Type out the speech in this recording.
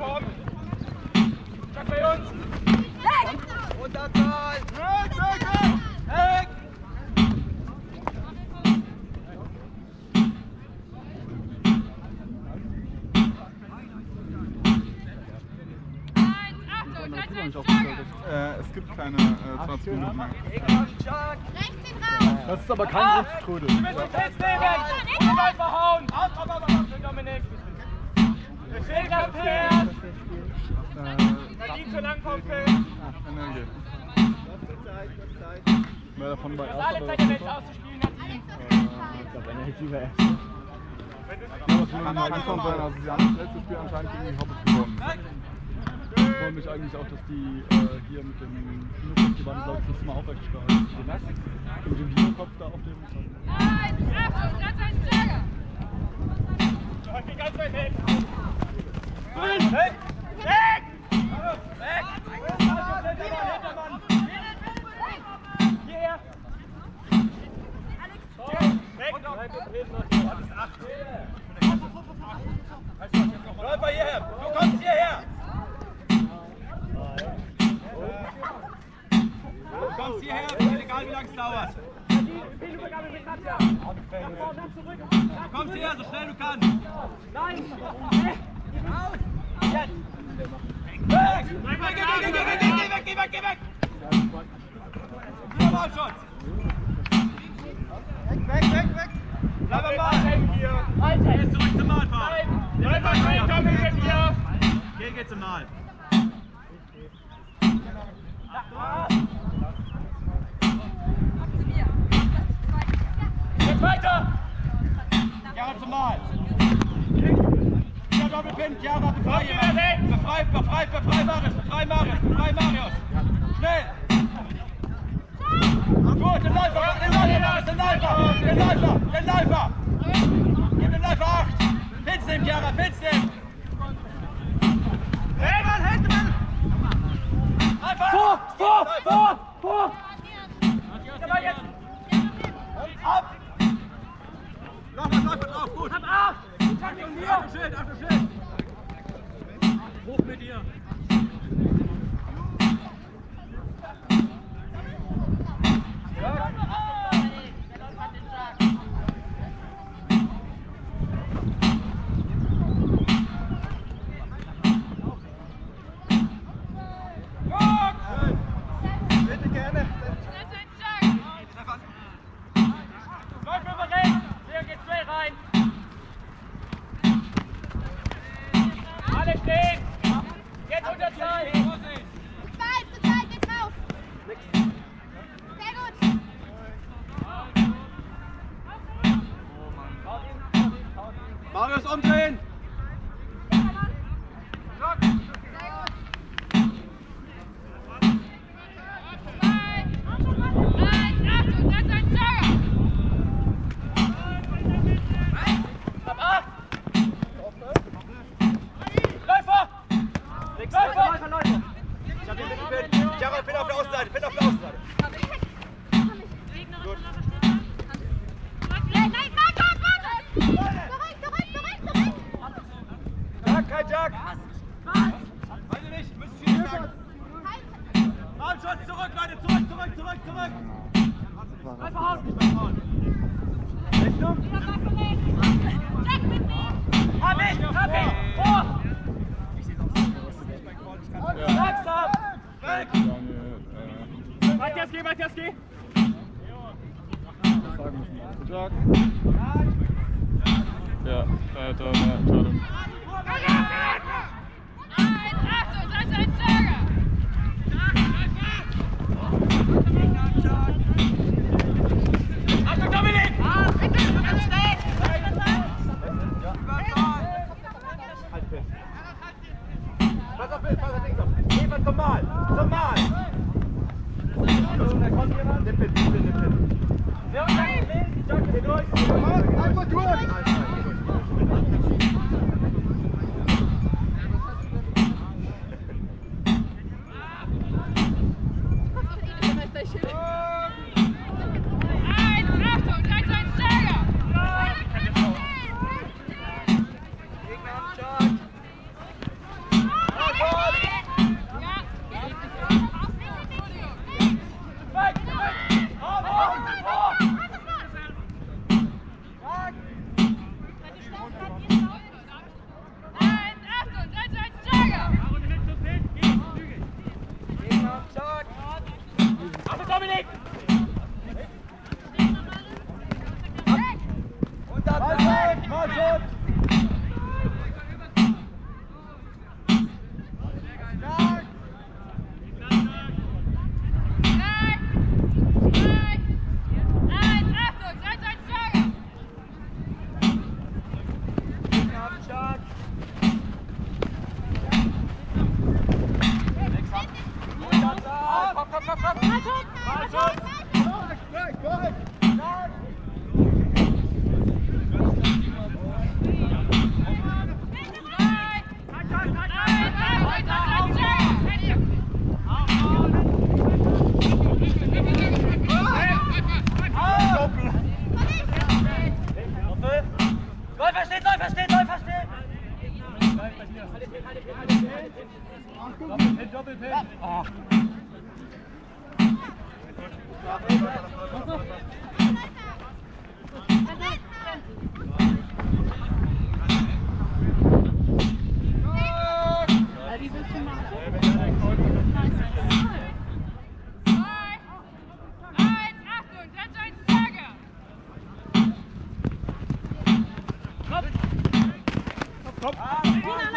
Form. Schaut bei uns. Unterzahl! Weg, weg, weg! Weg! Äh, es gibt keine äh, 20 Minuten mehr. Das ist aber kein Grund zu trödeln. Wir müssen festnehmen! Und verhauen! Aus, aus, aus, aus, Dominik! Schildern zuerst! Nadine zu lang vom Feld! Energie. Wer davon bei Das erster oder der Welt auszuspielen, Nadine! Ich glaube, Energie war erst. Ja, das kann kann schon sein. Also sie haben das letzte Spiel anscheinend gegen die Hobbits gewonnen. Ich freue mich eigentlich auch, dass die hier mit dem Kinokopf, die waren, glaube ich, das mal aufrechtgestellt. Mit dem Kinokopf da auf dem... Okay, ganz weit weg! Weg! Weg! Weg! Du kommst hierher, egal wie lange es dauert. Du kommst hierher, so schnell du kannst. Nein! Aus! Jetzt! Weg! Geh, geh, geh, geh, geh, geh, geh weg, geh weg, geh weg! Wieder Ballschutz! Weg, weg! Bleib am Ball! Geh zurück zum! Bleib mal mit dir! Geh, geh zum Mal! Jetzt weiter! Jara zum Mal! Ja, Doppelpin, Jara, befrei jemanden! Befrei, befrei, befrei Marius, befrei Marius, befrei Marius! Schnell! Gut, den Läufer, den Läufer, den Läufer, den Läufer, den Läufer! Gib den Läufer 8! Fitz nehmen, Jara, Fitz nehmen! Hey, Mann, hält Mann! Einfach! Vor, vor, vor! Achtung Schild, Achtung Schild! Hoch mit dir! Jack! Weiß ich nicht, müssen Sie nicht sagen. Ballschutz zurück, Leute, zurück, zurück, zurück, zurück! Einfach aus, nicht beim Faul. Richtung? Hab ich, hab ich! Vor! Langsam! Weg! Daniel, äh, Matthias, geh, Matthias, geh! sagen Guten Tag. Ja, äh, da eine Entscheidung. Oh, neşeli. March, March, March. Doppelpin. Oh. Komm! Ah,